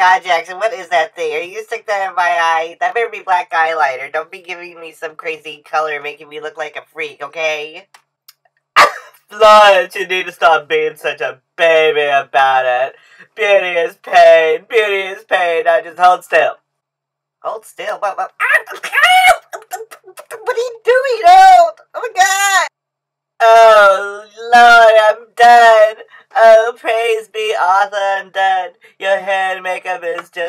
god, Jackson, what is that thing? Are you gonna stick that in my eye? That better be black eyeliner. Don't be giving me some crazy color making me look like a freak, okay? Florence, you need to stop being such a baby about it. Beauty is pain. Beauty is pain. Now just hold still. Hold still. What? What? What are you doing? Oh,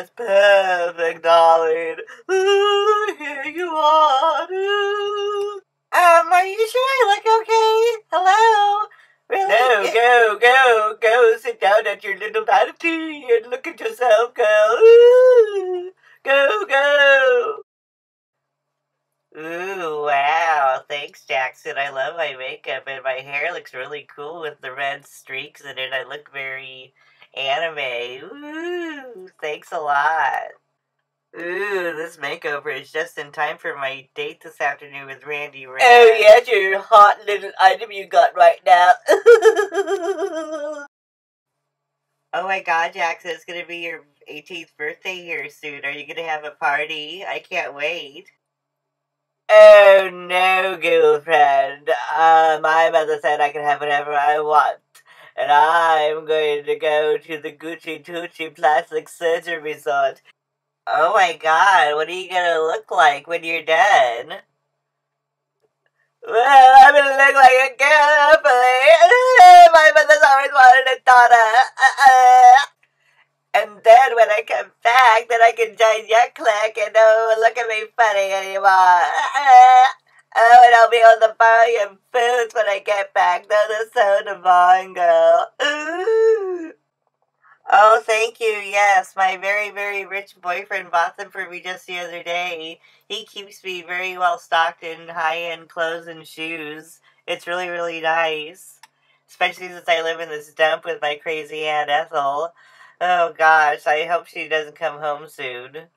is perfect, darling. Ooh, here you are. Ooh. Um, are you sure I look okay? Hello? Really? No, go, go, go, sit down at your little pot of tea and look at yourself, girl. Ooh, go, go. Ooh, wow. Thanks, Jackson. I love my makeup, and my hair looks really cool with the red streaks in it. I look very anime. Ooh, thanks a lot. Ooh, this makeover is just in time for my date this afternoon with Randy Red. Oh, yes, your hot little item you got right now. Oh my god, Jackson, it's gonna be your 18th birthday here soon. Are you gonna have a party? I can't wait. oh, no, girlfriend. Uh, my mother said I can have whatever I want. And I'm going to go to the Gucci Tucci Plastic Surgery Resort. Oh my god, what are you gonna look like when you're done? Well, I'm gonna look like a girl. My mother's always wanted a daughter. Uh-uh. And then when I come back, then I can join your clique and oh, look at me funny anymore. Uh-uh. Oh, and I'll be on the bar and foods when I get back. No, that's so divine, girl. Ooh. Oh, thank you. Yes, my very, very rich boyfriend bought them for me just the other day. He keeps me very well stocked in high end clothes and shoes. It's really, really nice. Especially since I live in this dump with my crazy Aunt Ethel. Oh gosh, I hope she doesn't come home soon.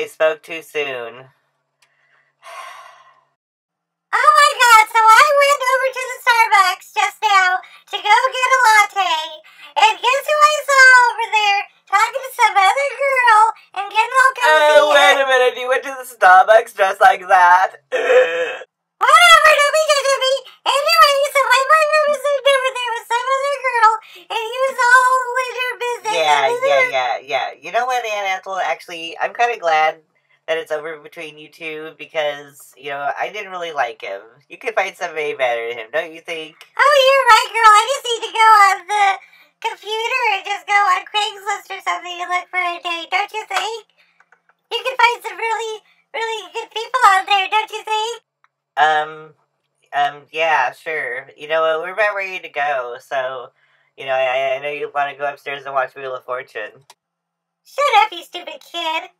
I spoke too soon. oh my god, so I went over to the Starbucks just now to go get a latte, and guess who I saw over there talking to some other girl and getting all cozy? Oh, wait a minute. You went to the Starbucks dressed like that? Yeah, yeah, yeah, yeah. You know what, Aunt Ethel? Actually, I'm kind of glad that it's over between you two because, you know, I didn't really like him. You could find somebody better than him, don't you think? Oh, you're right, girl. I just need to go on the computer and just go on Craigslist or something and look for a date, don't you think? You can find some really, really good people out there, don't you think? Um, um, yeah, sure. You know what? We're about ready to go, so, you know, I, I know you want to go upstairs and watch Wheel of Fortune. Shut up, you stupid kid.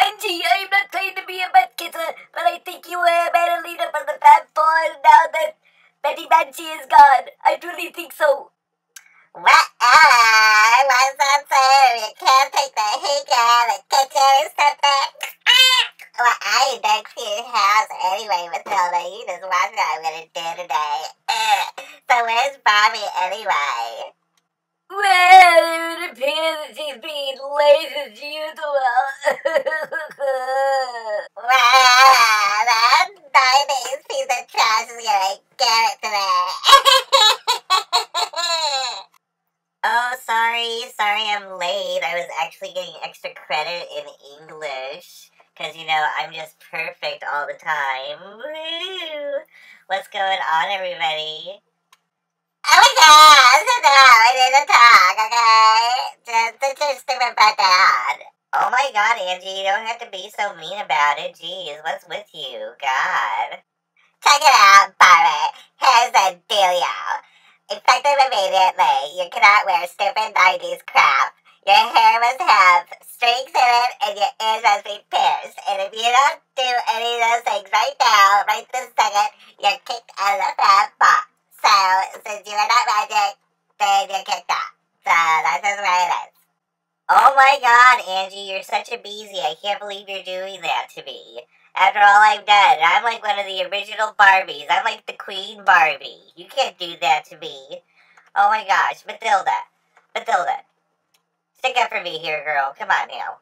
Angie, I'm not trying to be a butt kisser, uh, but I think you were a better leader for the Fab Four now that Betty Banshee is gone. I truly think so. What? I was on fire. You can't take the heat out of the kitchen or something. Ah! Well, I ain't to your house anyway, Matilda. You just watch what I'm gonna do today. So where's Barbie anyway? Well, it would appear that she's being late as usual. Wow, that 90s piece of trash is gonna get it today. Sorry, I'm late. I was actually getting extra credit in English. Cause you know, I'm just perfect all the time. Woo! What's going on, everybody? Oh my god, need to talk, okay? Just, just about that. Oh my god, Angie, you don't have to be so mean about it. Jeez, what's with you? God. Check it out, Barbie. Here's the dealio. Immediately. You cannot wear stupid 90s crap. Your hair must have streaks in it, and your ears must be pierced. And if you don't do any of those things right now, right this second, you're kicked out of the fab box. So, since you are not magic, then you're kicked out. So, that's just what it is. Oh my god, Angie, you're such a beezy. I can't believe you're doing that to me. After all I've done, I'm like one of the original Barbies. I'm like the Queen Barbie. You can't do that to me. Oh my gosh, Matilda. Matilda. Stick up for me here, girl. Come on now.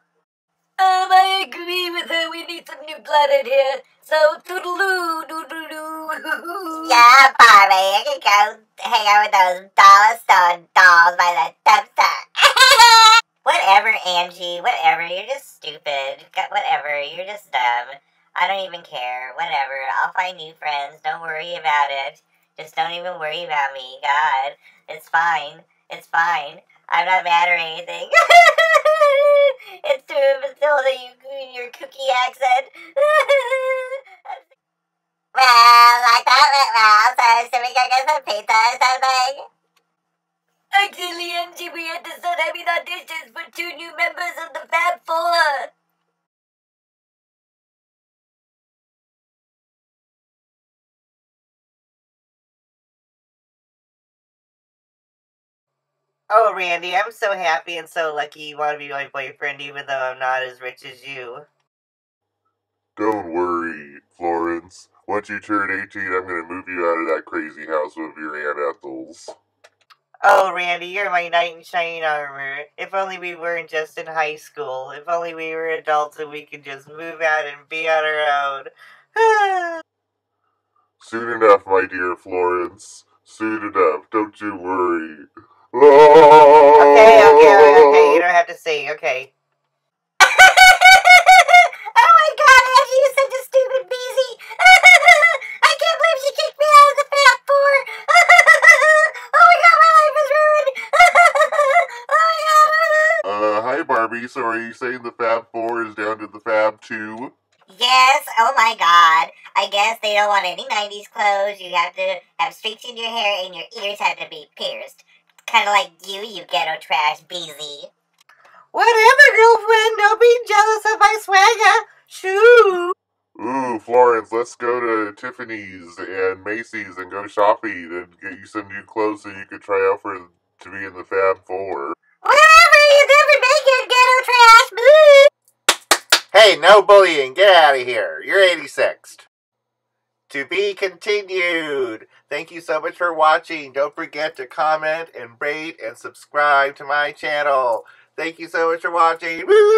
Um, I agree with her. We need some new blood in here. So, toodaloo, doodaloo. Yeah, Barbie, you can go hang out with those dollar stone dolls by the dumpster. whatever, Angie. Whatever. You're just stupid. Whatever. You're just dumb. I don't even care. Whatever. I'll find new friends. Don't worry about it. Just don't even worry about me. God. It's fine. It's fine. I'm not mad or anything. it's true, Matilda, you in your cookie accent. well, like that went well, so should we go get some pizza or something? Actually, Angie, we had to start having auditions for two new members of the Fab Four. Oh, Randy, I'm so happy and so lucky you want to be my boyfriend, even though I'm not as rich as you. Don't worry, Florence. Once you turn 18, I'm gonna move you out of that crazy house with your Aunt Ethel's. Oh, Randy, you're my knight in shining armor. If only we weren't just in high school. If only we were adults and we could just move out and be on our own. Soon enough, my dear Florence. Soon enough, don't you worry. Okay, okay, okay, you don't have to say, okay. oh my god, Angie, you're such a stupid beezy. I can't believe she kicked me out of the Fab Four. oh my god, my life is ruined. oh my god. Uh, hi Barbie, so are you saying the Fab Four is down to the Fab Two? Yes, oh my god. I guess they don't want any 90s clothes. You have to have streaks in your hair and your ears have to be pierced. Kind of like you, you ghetto trash beezy. Whatever, girlfriend, don't be jealous of my swagger. Shoo! Ooh, Florence, let's go to Tiffany's and Macy's and go shopping and get you some new clothes so you could try out for to be in the Fab Four. Whatever, you never make it, ghetto trash. Boo. Hey, no bullying. Get out of here. You're 86th. To be continued. Thank you so much for watching. Don't forget to comment and rate and subscribe to my channel. Thank you so much for watching. Woo!